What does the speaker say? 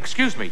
excuse me.